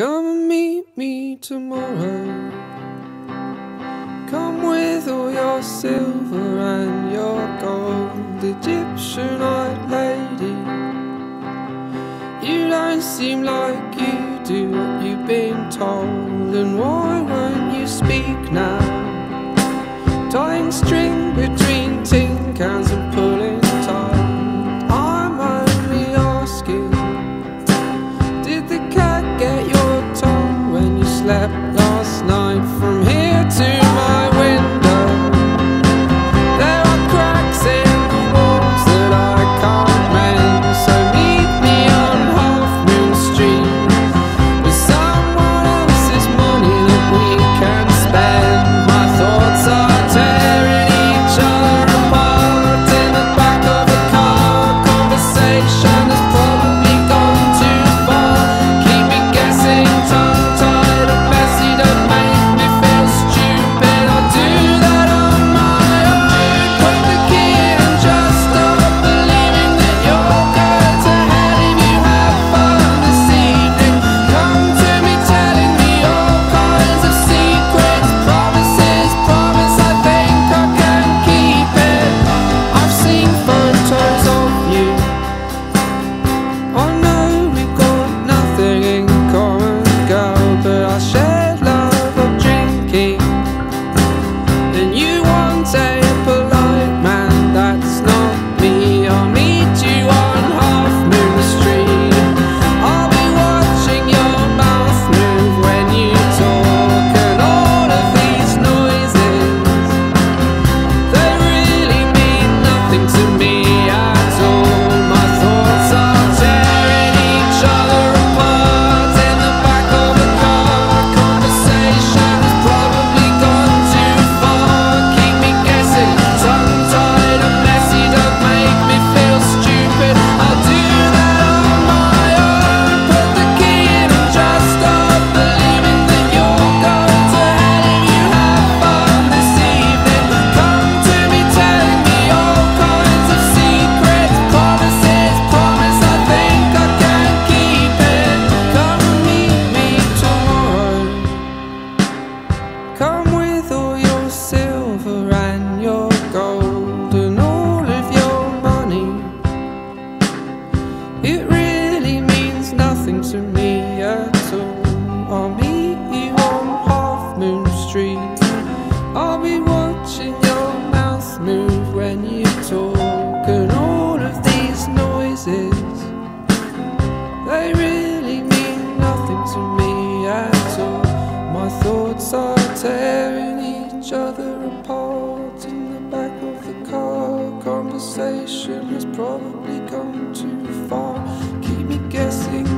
Come and meet me tomorrow. Come with all your silver and your gold, Egyptian eyed lady. You don't seem like you do what you've been told, and why won't you speak now? Tying string between hearts are tearing each other apart in the back of the car. Conversation has probably gone too far. Keep me guessing.